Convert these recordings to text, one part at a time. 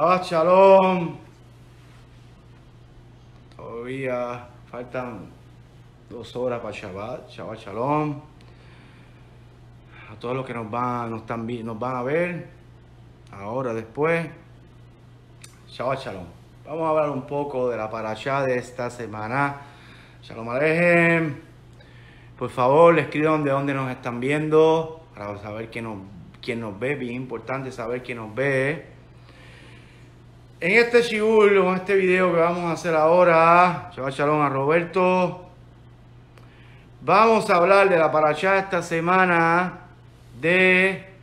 Shabbat Shalom. Todavía faltan dos horas para Shabbat. Shabbat Shalom. A todos los que nos van, nos están, van a ver, ahora, después. Shabbat Shalom. Vamos a hablar un poco de la parashá de esta semana. Shalom Alejem. Por favor, escriban de dónde nos están viendo para saber quién nos, quién nos ve. Bien importante saber quién nos ve. En este shiur, en este video que vamos a hacer ahora, Shabbat Shalom a Roberto. Vamos a hablar de la parashá esta semana de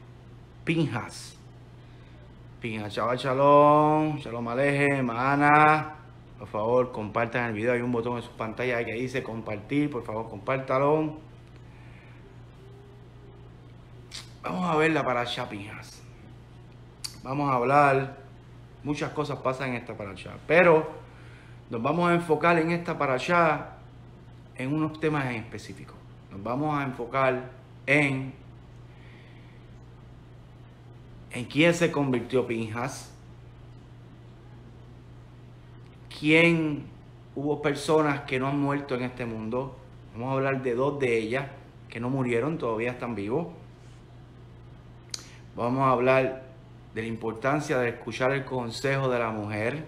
Pinjas. Pinjas, Shabbat Shalom, Shalom Alejem, Ana. Por favor, compartan el video. Hay un botón en su pantalla que dice compartir. Por favor, compártalo. Vamos a ver la parashá Pinjas. Vamos a hablar. Muchas cosas pasan en esta parashá. Pero nos vamos a enfocar en esta parashá en unos temas en específico. Nos vamos a enfocar en en quién se convirtió Pinjas, quién hubo personas que no han muerto en este mundo. Vamos a hablar de dos de ellas que no murieron, todavía están vivos. Vamos a hablar de la importancia de escuchar el consejo de la mujer.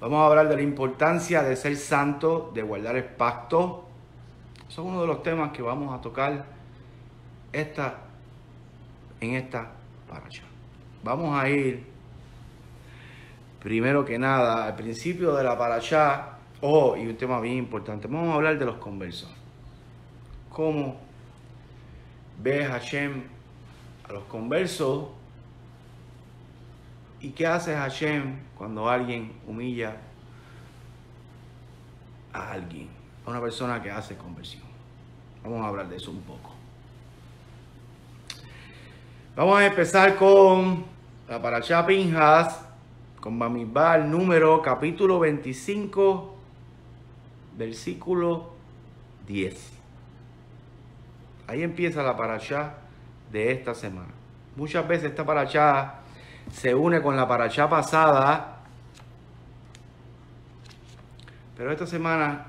Vamos a hablar de la importancia de ser santo, de guardar el pacto. Son uno de los temas que vamos a tocar esta, en esta paracha. Vamos a ir, primero que nada, al principio de la paracha. Oh, y un tema bien importante. Vamos a hablar de los conversos. ¿Cómo ve Hashem a los conversos? ¿Y qué hace Hashem cuando alguien humilla a alguien? A una persona que hace conversión. Vamos a hablar de eso un poco. Vamos a empezar con la Parashá Pinjas, con Bamidbar número capítulo 25, versículo 10. Ahí empieza la Parashá de esta semana. Muchas veces esta Parashá se une con la Parashá pasada, pero esta semana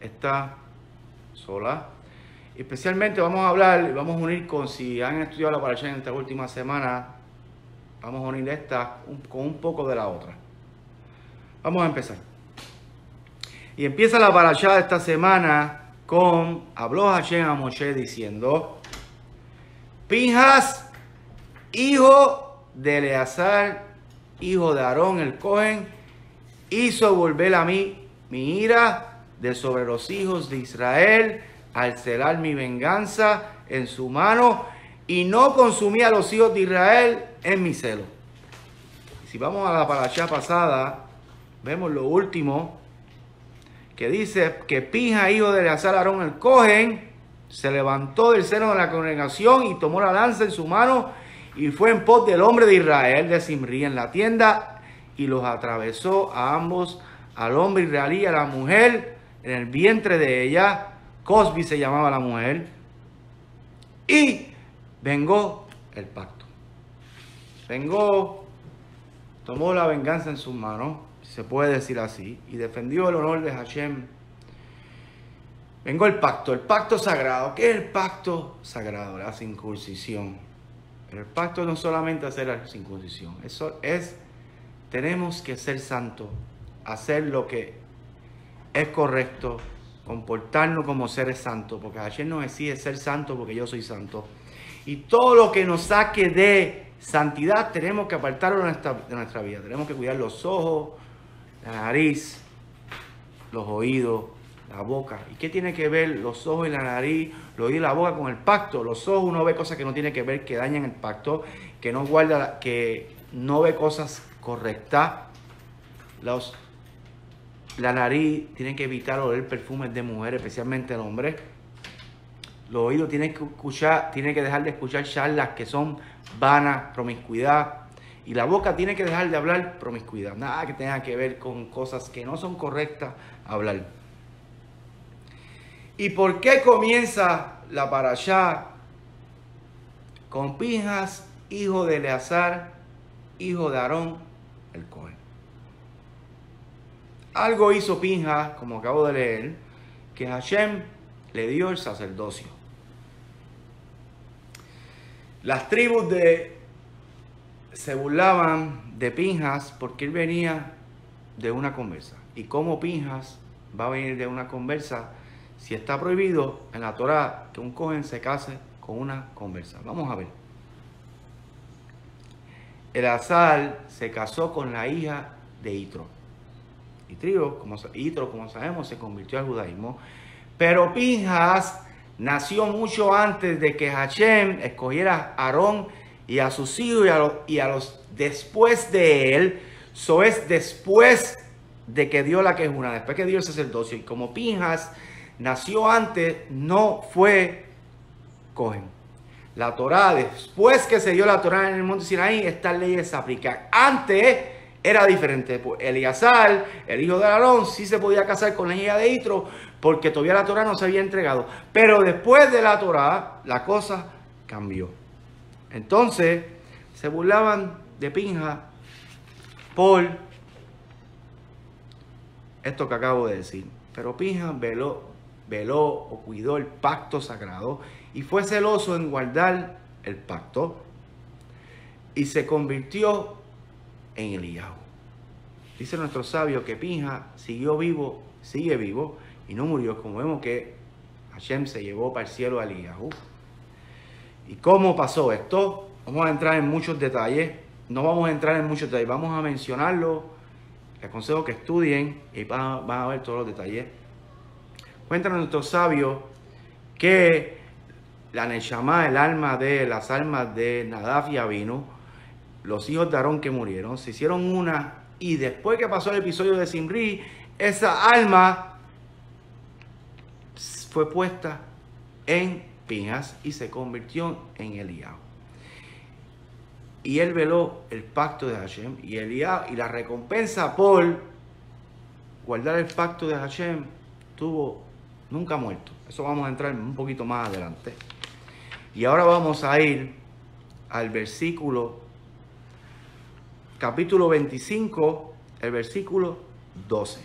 está sola. Especialmente vamos a hablar, vamos a unir con, si han estudiado la parasha en esta última semana, vamos a unir esta con un poco de la otra. Vamos a empezar. Y empieza la parasha de esta semana con, habló Hashem a Moshe diciendo, Pinjas, hijo de Eleazar, hijo de Aarón el Cohen, hizo volver a mí mi ira de sobre los hijos de Israel al celar mi venganza en su mano y no consumí a los hijos de Israel en mi celo. Si vamos a la parasha pasada, vemos lo último que dice que Pija, hijo de Eleazar Aarón el Cohen, se levantó del seno de la congregación y tomó la lanza en su mano y fue en pos del hombre de Israel de Simri en la tienda y los atravesó a ambos, al hombre israelí y a la mujer en el vientre de ella. Cosby se llamaba la mujer. Y vengó el pacto. Vengó, tomó la venganza en sus manos, se puede decir así, y defendió el honor de Hashem. Vengó el pacto, el pacto sagrado. ¿Qué es el pacto sagrado? La circuncisión. Pero el pacto no solamente hacer la circuncisión, eso es, tenemos que ser santos, hacer lo que es correcto, comportarnos como seres santos, porque Hashem nos exige ser santo porque yo soy santo. Y todo lo que nos saque de santidad tenemos que apartarlo de nuestra vida. Tenemos que cuidar los ojos, la nariz, los oídos, la boca. ¿Y qué tiene que ver los ojos y la nariz, los oídos y la boca con el pacto? Los ojos uno ve cosas que no tiene que ver, que dañan el pacto, que no guarda, que no ve cosas correctas. Los, la nariz tiene que evitar oler perfumes de mujer, especialmente el hombre. Los oídos tienen que escuchar, tiene que dejar de escuchar charlas que son vanas, promiscuidad. Y la boca tiene que dejar de hablar promiscuidad. Nada que tenga que ver con cosas que no son correctas hablar. ¿Y por qué comienza la parashá con Pinjas, hijo de Eleazar, hijo de Aarón, el Cohen. Algo hizo Pinja, como acabo de leer, que Hashem le dio el sacerdocio. Las tribus de se burlaban de Pinjas porque él venía de una conversa. ¿Y cómo Pinjas va a venir de una conversa si está prohibido en la Torah que un cohen se case con una conversa? Vamos a ver. El Azal se casó con la hija de Itro. Y Trio, como, Itro, como sabemos, se convirtió al judaísmo. Pero Pinjas nació mucho antes de que Hashem escogiera a Aarón y a sus hijos y a, los, después de él. Eso es después de que dio la quejuna, después que dio el sacerdocio. Y como Pinjas nació antes, no fue Cohen. La Torah, después que se dio la Torah en el monte Sinaí, estas leyes se aplican. Antes era diferente. Pues, Eliasal, el hijo de Aarón, sí se podía casar con la hija de Itro, porque todavía la Torah no se había entregado. Pero después de la Torah, la cosa cambió. Entonces, se burlaban de Pinja por esto que acabo de decir. Pero Pinja veló, veló o cuidó el pacto sagrado y fue celoso en guardar el pacto y se convirtió en Eliyahu. Dice nuestro sabio que Pinja siguió vivo, sigue vivo y no murió, como vemos que Hashem se llevó para el cielo a Eliyahu. ¿Y cómo pasó esto? Vamos a entrar en muchos detalles. No vamos a entrar en muchos detalles, vamos a mencionarlo. Les aconsejo que estudien y van, a ver todos los detalles. Cuéntanos nuestro sabio que la Neshama, el alma de las almas de Nadaf y Abino, los hijos de Aarón que murieron, se hicieron una y después que pasó el episodio de Simri, esa alma fue puesta en Pinjas y se convirtió en Eliab. Y él veló el pacto de Hashem y Eliab y la recompensa por guardar el pacto de Hashem tuvo nunca muerto. Eso vamos a entrar un poquito más adelante. Y ahora vamos a ir al versículo capítulo 25, el versículo 12.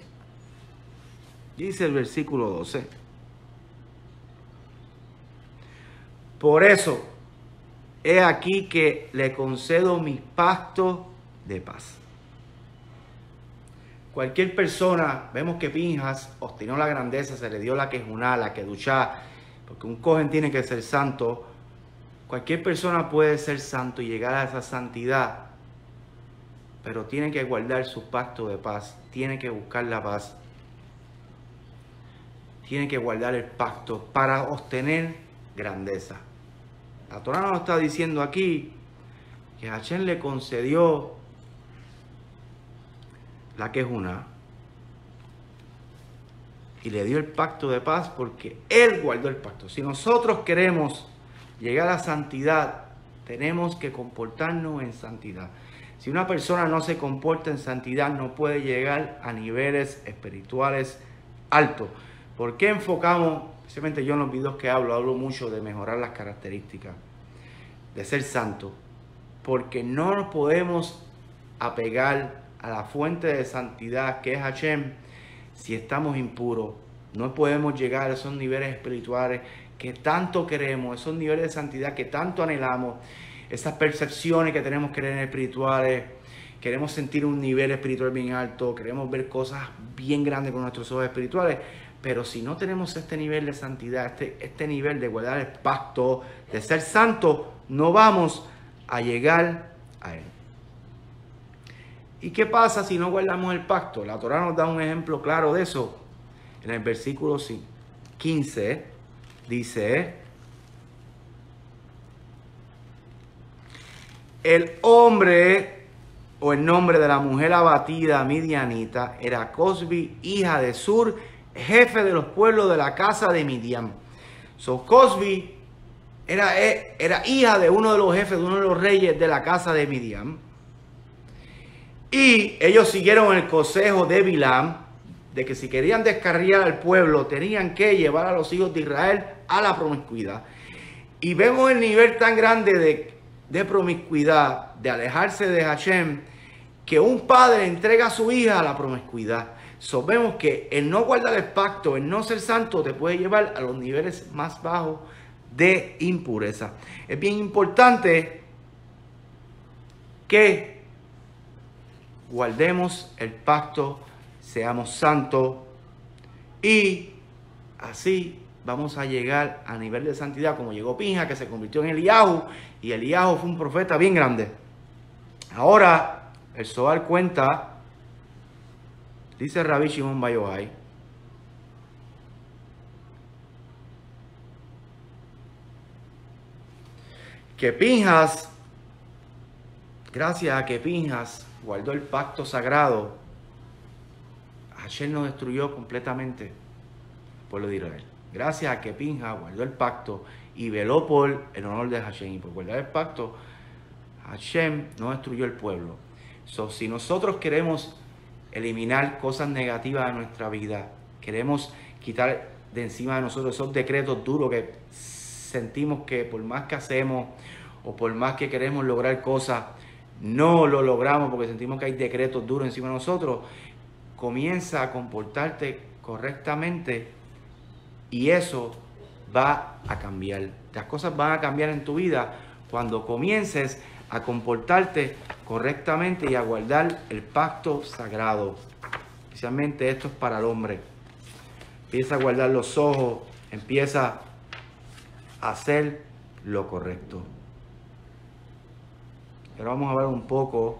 Dice el versículo 12. Por eso, he aquí que le concedo mi pacto de paz. Cualquier persona, vemos que Pinjas obstinó la grandeza, se le dio la quejuna, la que ducha, porque un cohen tiene que ser santo. Cualquier persona puede ser santo y llegar a esa santidad pero tiene que guardar su pacto de paz, tiene que buscar la paz, tiene que guardar el pacto para obtener grandeza. La Torah nos está diciendo aquí que Hashem le concedió la que es una y le dio el pacto de paz porque Él guardó el pacto. Si nosotros queremos llegar a santidad, tenemos que comportarnos en santidad. Si una persona no se comporta en santidad, no puede llegar a niveles espirituales altos. ¿Por qué enfocamos, especialmente yo en los videos que hablo, hablo mucho de mejorar las características, de ser santo? Porque no nos podemos apegar a la fuente de santidad que es Hashem si estamos impuros. No podemos llegar a esos niveles espirituales que tanto queremos, esos niveles de santidad que tanto anhelamos esas percepciones que tenemos que tener espirituales, queremos sentir un nivel espiritual bien alto, queremos ver cosas bien grandes con nuestros ojos espirituales, pero si no tenemos este nivel de santidad, este, este nivel de guardar el pacto, de ser santo, no vamos a llegar a Él. ¿Y qué pasa si no guardamos el pacto? La Torah nos da un ejemplo claro de eso. En el versículo 15 dice, El hombre o el nombre de la mujer abatida midianita era Cosbi, hija de Sur, jefe de los pueblos de la casa de Midian. So Cosbi era, eh, era hija de uno de los jefes, de uno de los reyes de la casa de Midian. Y ellos siguieron el consejo de Bilam de que si querían descarriar al pueblo tenían que llevar a los hijos de Israel a la promiscuidad. Y vemos el nivel tan grande de de promiscuidad, de alejarse de Hashem, que un padre entrega a su hija a la promiscuidad. Sabemos que el no guardar el pacto, el no ser santo, te puede llevar a los niveles más bajos de impureza. Es bien importante que guardemos el pacto, seamos santos y así vamos a llegar a nivel de santidad como llegó Pinja, que se convirtió en Eliahu, y Eliahu fue un profeta bien grande. Ahora, el Zohar cuenta, dice Rabbi Shimon Bayohai, que Pinjas, gracias a que Pinjas guardó el pacto sagrado, Hashem no destruyó completamente el pueblo de Israel. Gracias a que Pinjas guardó el pacto y veló por el honor de Hashem y por guardar el pacto, Hashem no destruyó el pueblo. So, si nosotros queremos eliminar cosas negativas de nuestra vida, queremos quitar de encima de nosotros esos decretos duros que sentimos que por más que hacemos o por más que queremos lograr cosas, no lo logramos porque sentimos que hay decretos duros encima de nosotros, comienza a comportarte correctamente y eso va a cambiar. Las cosas van a cambiar en tu vida cuando comiences a comportarte correctamente y a guardar el pacto sagrado. Especialmente esto es para el hombre. Empieza a guardar los ojos, empieza a hacer lo correcto. Ahora vamos a ver un poco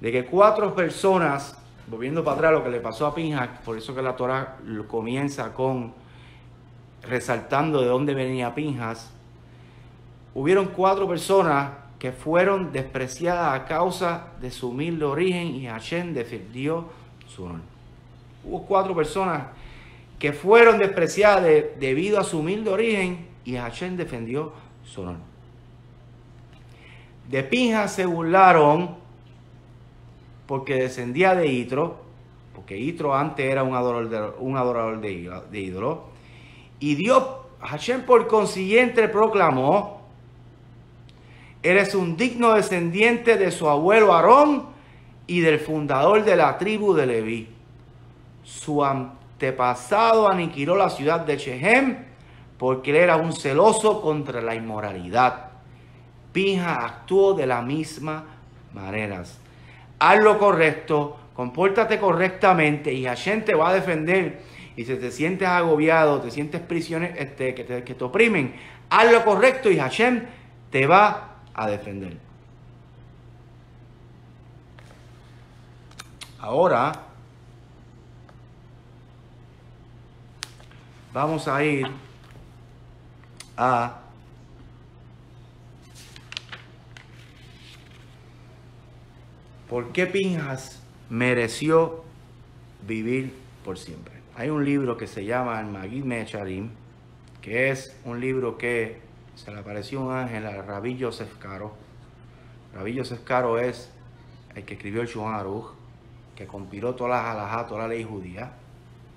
de que cuatro personas, volviendo para atrás lo que le pasó a Pinja, por eso que la Torah comienza con resaltando de dónde venía Pinjas, hubieron cuatro personas que fueron despreciadas a causa de su humilde origen y Hashem defendió su honor. Hubo cuatro personas que fueron despreciadas debido a su humilde origen y Hashem defendió su honor. De Pinjas se burlaron porque descendía de Itro, porque Itro antes era un adorador de, un ídolos, y Dios, Hashem por consiguiente proclamó, eres un digno descendiente de su abuelo Aarón y del fundador de la tribu de Leví. Su antepasado aniquiló la ciudad de Shehem porque él era un celoso contra la inmoralidad. Pinja actuó de la misma manera. Haz lo correcto, compórtate correctamente y Hashem te va a defender y si te sientes agobiado, te sientes prisionero, este, que, te, que te oprimen, haz lo correcto y Hashem te va a defender. Ahora vamos a ir a ¿Por qué Pinjas mereció vivir por siempre? Hay un libro que se llama Magid Mecharim, que es un libro que se le apareció un ángel a Rabbi Yosef Caro. Rabbi Yosef Caro es el que escribió el Shuhan Aruch, que compiló todas las halajá, toda la ley judía.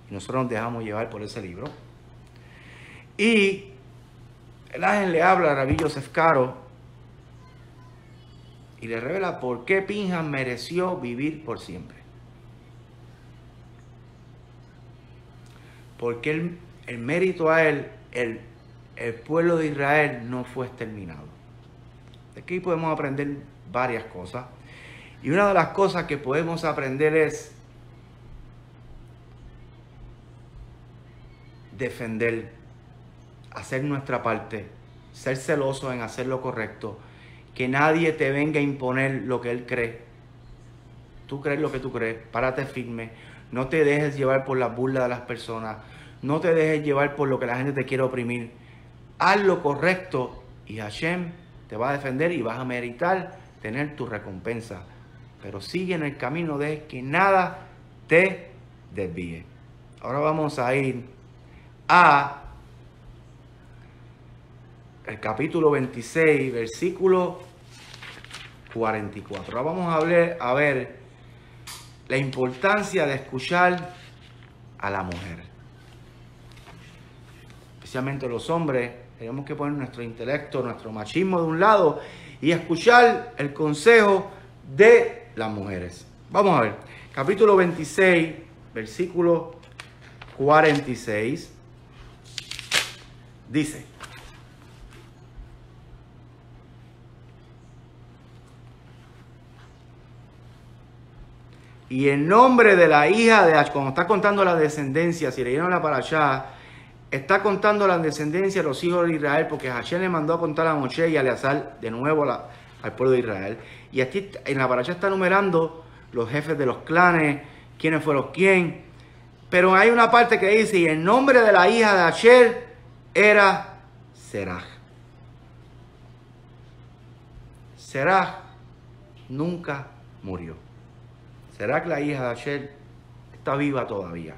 Y nosotros nos dejamos llevar por ese libro. Y el ángel le habla a Rabbi Yosef Caro y le revela por qué Pinjas mereció vivir por siempre. porque el, el mérito a él, el, el pueblo de Israel no fue exterminado. De aquí podemos aprender varias cosas. Y una de las cosas que podemos aprender es defender, hacer nuestra parte, ser celoso en hacer lo correcto, que nadie te venga a imponer lo que él cree. Tú crees lo que tú crees, párate firme, no te dejes llevar por la burla de las personas. No te dejes llevar por lo que la gente te quiere oprimir. Haz lo correcto y Hashem te va a defender y vas a meritar tener tu recompensa. Pero sigue en el camino de que nada te desvíe. Ahora vamos a ir a el capítulo 26, versículo 44. Ahora vamos a ver, a ver la importancia de escuchar a la mujer. Especialmente los hombres, tenemos que poner nuestro intelecto, nuestro machismo de un lado y escuchar el consejo de las mujeres. Vamos a ver, capítulo 26, versículo 46, dice, y en nombre de la hija de H, cuando está contando la descendencia, si leyeron la para está contando la descendencia de los hijos de Israel, porque Hashem le mandó a contar a Moshe y a Eleazar de nuevo al pueblo de Israel. Y aquí en la paracha está numerando los jefes de los clanes, quiénes fueron quién. Pero hay una parte que dice, y el nombre de la hija de Asher era Seraj. Seraj nunca murió. Seraj, la hija de Asher, está viva todavía.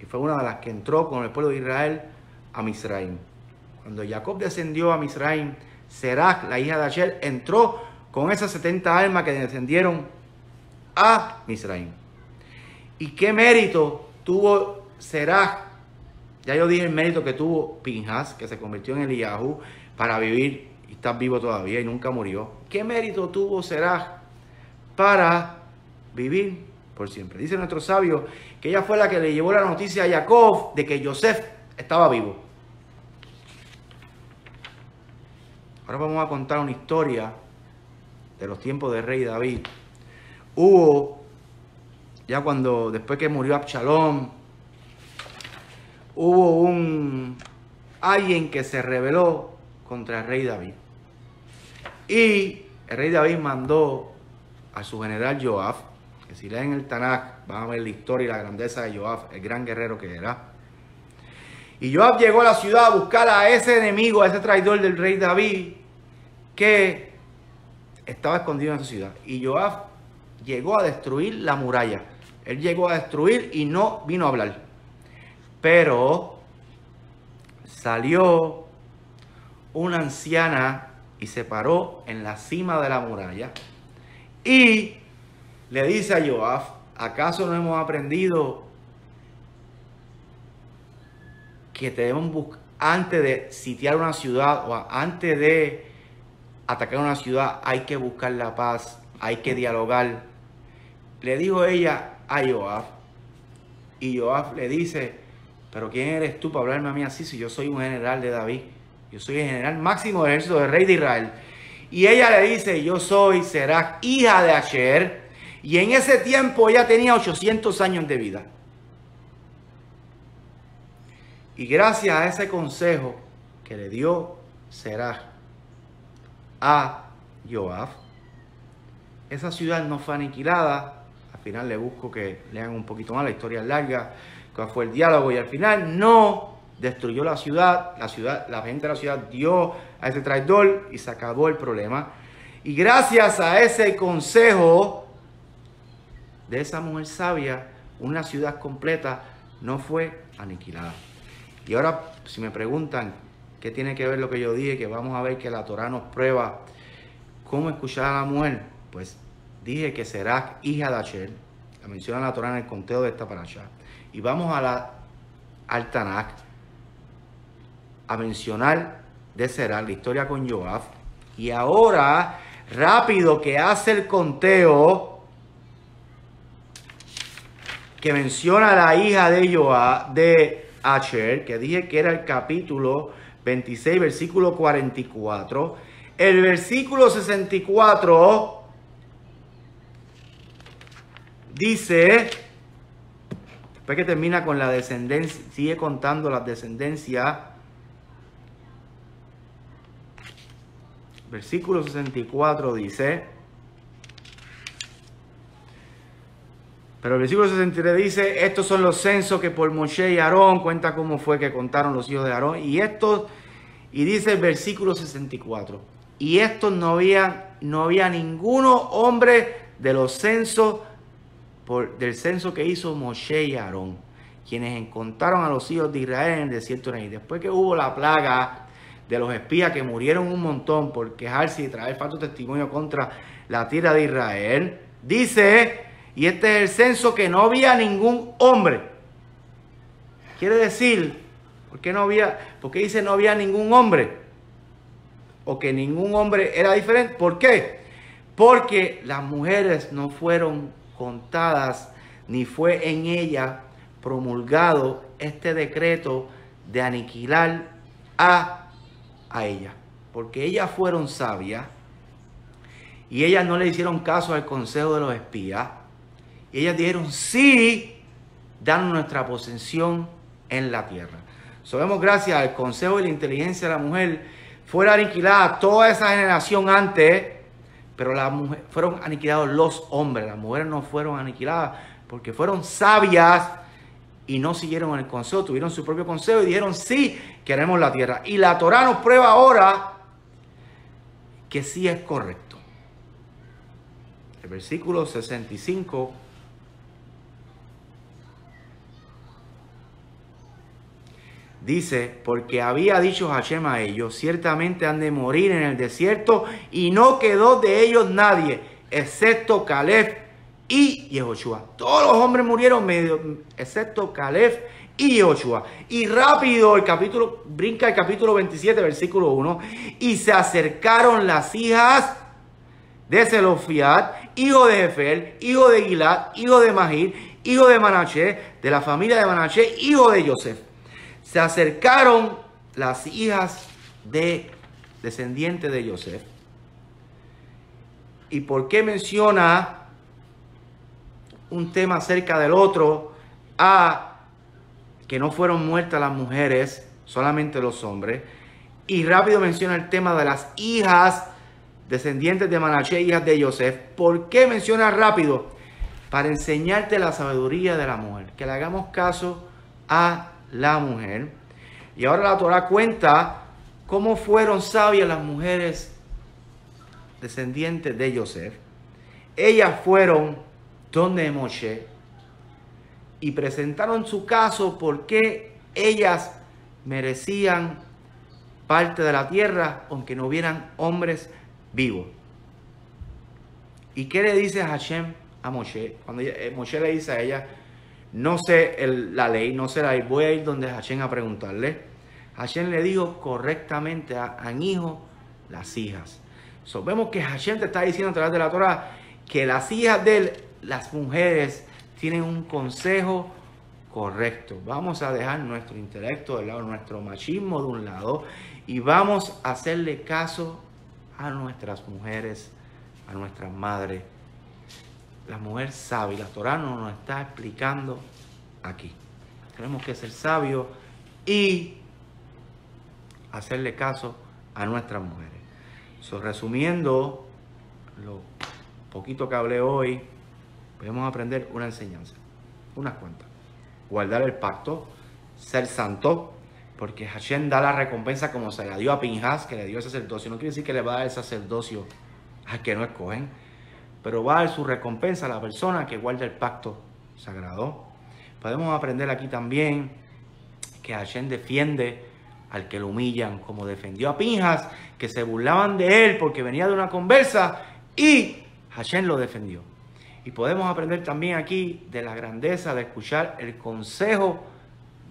Y fue una de las que entró con el pueblo de Israel a Misraim. Cuando Jacob descendió a Misraim, Seraj, la hija de Asher, entró con esas 70 almas que descendieron a Misraim. ¿Y qué mérito tuvo Seraj? Ya yo dije el mérito que tuvo Pinjas, que se convirtió en Eliyahu para vivir y está vivo todavía y nunca murió. ¿Qué mérito tuvo Seraj para vivir por siempre? Dice nuestro sabio que ella fue la que le llevó la noticia a Jacob de que Joseph estaba vivo. Ahora vamos a contar una historia de los tiempos del rey David. Hubo, ya cuando, después que murió Absalom, hubo un, alguien que se rebeló contra el rey David. Y el rey David mandó a su general Joab, que si leen el Tanakh van a ver la historia y la grandeza de Joab, el gran guerrero que era. Y Joab llegó a la ciudad a buscar a ese enemigo, a ese traidor del rey David, que estaba escondido en esa ciudad. Y Joab llegó a destruir la muralla. Él llegó a destruir y no vino a hablar. Pero salió una anciana y se paró en la cima de la muralla y le dice a Joab, ¿acaso no hemos aprendido que debemos antes de sitiar una ciudad o antes de atacar una ciudad hay que buscar la paz, hay que dialogar. Le dijo ella a Joab, y Joab le dice, pero ¿quién eres tú para hablarme a mí así si yo soy un general de David? Yo soy el general máximo del ejército del rey de Israel. Y ella le dice, yo soy será hija de Asher. Y en ese tiempo ella tenía 800 años de vida. Y gracias a ese consejo que le dio Serach a Joab. Esa ciudad no fue aniquilada. Al final le busco que lean un poquito más, la historia larga, cuál fue el diálogo y al final no destruyó la ciudad. La ciudad, la gente de la ciudad dio a ese traidor y se acabó el problema. Y gracias a ese consejo de esa mujer sabia, una ciudad completa no fue aniquilada. Y ahora, si me preguntan, ¿Qué tiene que ver lo que yo dije? Que vamos a ver que la Torah nos prueba cómo escuchar a la mujer. Pues dije que será hija de Asher. La menciona la Torah en el conteo de esta paracha. Y vamos a la, al Tanakh a mencionar de Será, la historia con Joab. Y ahora, rápido que hace el conteo que menciona la hija de Joab, de Asher, que dije que era el capítulo 26, versículo 44. El versículo 64 dice, después que termina con la descendencia, sigue contando la descendencia. Versículo 64 dice, Pero el versículo 63 dice, estos son los censos que por Moshe y Aarón, cuenta cómo fue que contaron los hijos de Aarón. Y estos, y dice el versículo 64, y estos no había, no había ninguno hombre de los censos, por, del censo que hizo Moshe y Aarón, quienes encontraron a los hijos de Israel en el desierto de Después que hubo la plaga de los espías que murieron un montón por quejarse y traer falso testimonio contra la tierra de Israel, dice y este es el censo que no había ningún hombre. Quiere decir, ¿por qué no había, por qué dice no había ningún hombre? o que ningún hombre era diferente. ¿Por qué? Porque las mujeres no fueron contadas ni fue en ella promulgado este decreto de aniquilar a, a ella. Porque ellas fueron sabias y ellas no le hicieron caso al consejo de los espías. Y ellas dijeron, sí, dan nuestra posesión en la tierra. Sabemos gracias al consejo y la inteligencia de la mujer, fuera aniquilada toda esa generación antes, pero la mujer, fueron aniquilados los hombres, las mujeres no fueron aniquiladas porque fueron sabias y no siguieron el consejo, tuvieron su propio consejo y dijeron, sí, queremos la tierra. Y la Torah nos prueba ahora que sí es correcto. El versículo 65 Dice, porque había dicho Hashem a ellos, ciertamente han de morir en el desierto, y no quedó de ellos nadie, excepto Caleb y Yehoshua. Todos los hombres murieron, excepto Caleb y Yehoshua. Y rápido el capítulo, brinca el capítulo 27, versículo 1, y se acercaron las hijas de Zelofiat, hijo de Jefel, hijo de Gilad, hijo de Mahir, hijo de Manaché, de la familia de Manaché, hijo de Joseph se acercaron las hijas de descendientes de Joseph. ¿Y por qué menciona un tema acerca del otro? A que no fueron muertas las mujeres, solamente los hombres. Y rápido menciona el tema de las hijas descendientes de Manaché, hijas de Joseph. ¿Por qué menciona rápido? Para enseñarte la sabiduría de la mujer. Que le hagamos caso a la mujer. Y ahora la Torah cuenta cómo fueron sabias las mujeres descendientes de Joseph. Ellas fueron donde Moshe y presentaron su caso porque ellas merecían parte de la tierra aunque no hubieran hombres vivos. ¿Y qué le dice Hashem a Moshe? Cuando eh, Moshe le dice a ella, no sé la ley, no sé la ley. Voy a ir donde Hashem a preguntarle. Hashem le dijo correctamente a, a hijo las hijas. So, vemos que Hashem te está diciendo a través de la Torah que las hijas de las mujeres tienen un consejo correcto. Vamos a dejar nuestro intelecto de lado, nuestro machismo de un lado y vamos a hacerle caso a nuestras mujeres, a nuestras madres la mujer sabia. La Torah nos está explicando aquí. Tenemos que ser sabios y hacerle caso a nuestras mujeres. resumiendo lo poquito que hablé hoy, podemos aprender una enseñanza, unas cuantas. Guardar el pacto, ser santo, porque Hashem da la recompensa como se la dio a Pinjas, que le dio el sacerdocio. No quiere decir que le va a dar el sacerdocio a que no escogen pero va a dar su recompensa a la persona que guarda el pacto sagrado. Podemos aprender aquí también que Hashem defiende al que lo humillan, como defendió a Pinjas, que se burlaban de él porque venía de una conversa y Hashem lo defendió. Y podemos aprender también aquí de la grandeza de escuchar el consejo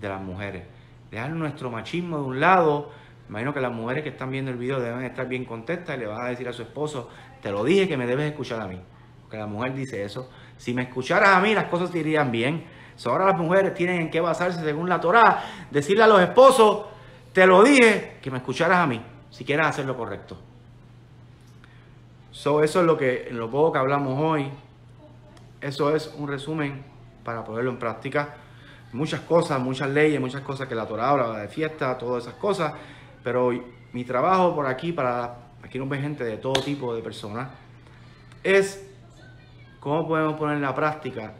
de las mujeres. Dejar nuestro machismo de un lado. Imagino que las mujeres que están viendo el video deben estar bien contentas y le van a decir a su esposo, te lo dije que me debes escuchar a mí. Porque la mujer dice eso. Si me escucharas a mí, las cosas irían bien. ahora las mujeres tienen en qué basarse según la Torah. Decirle a los esposos, te lo dije, que me escucharas a mí, si quieres hacer lo correcto. eso es lo que, en lo poco que hablamos hoy, eso es un resumen para ponerlo en práctica. Muchas cosas, muchas leyes, muchas cosas que la Torah habla de fiesta, todas esas cosas. Pero mi trabajo por aquí, para aquí nos ve gente de todo tipo de personas, es cómo podemos poner en la práctica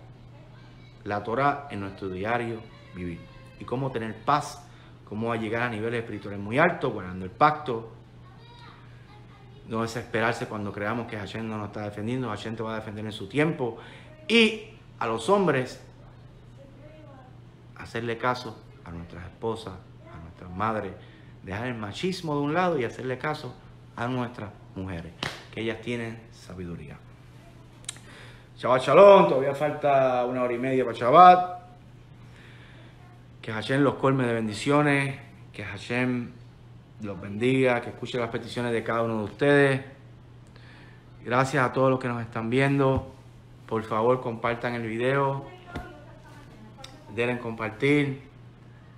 la Torah en nuestro diario vivir y cómo tener paz, cómo llegar a niveles espirituales muy altos, guardando el pacto, no desesperarse cuando creamos que Hashem no nos está defendiendo, Hashem te va a defender en su tiempo. Y a los hombres hacerle caso a nuestras esposas, a nuestras madres, dejar el machismo de un lado y hacerle caso a nuestras mujeres, que ellas tienen sabiduría. Shabbat Shalom, todavía falta una hora y media para Shabbat. Que Hashem los colme de bendiciones, que Hashem los bendiga, que escuche las peticiones de cada uno de ustedes. Gracias a todos los que nos están viendo. Por favor, compartan el video. Denle compartir.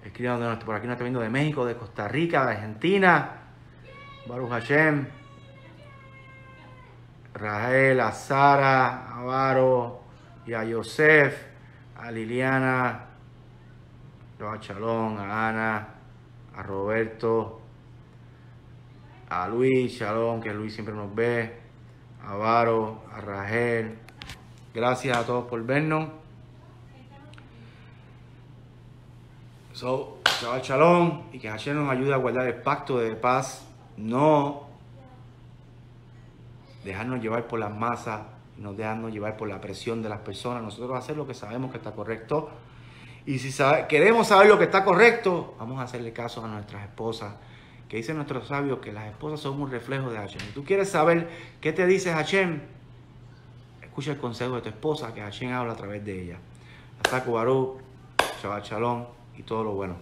Escriban por aquí nos están viendo de México, de Costa Rica, de Argentina. Baruch Hashem. Rael, a Sara, a Varo y a Yosef, a Liliana, a Chalón, a Ana, a Roberto, a Luis, Shalom, que Luis siempre nos ve, a Varo, a Rachel. Gracias a todos por vernos. So, Shabbat Shalom y que Hashem nos ayude a guardar el pacto de paz, no dejarnos llevar por las masas, no dejarnos llevar por la presión de las personas, nosotros hacer lo que sabemos que está correcto. Y si queremos saber lo que está correcto, vamos a hacerle caso a nuestras esposas que dice nuestro sabio que las esposas son un reflejo de Hashem. Si tú quieres saber qué te dice Hashem, escucha el consejo de tu esposa que Hashem habla a través de ella. Hasta Baruch, Shabbat Shalom y todo lo bueno.